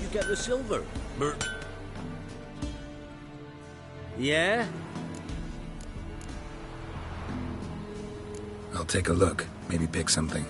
You get the silver. Brr. Yeah? I'll take a look. Maybe pick something.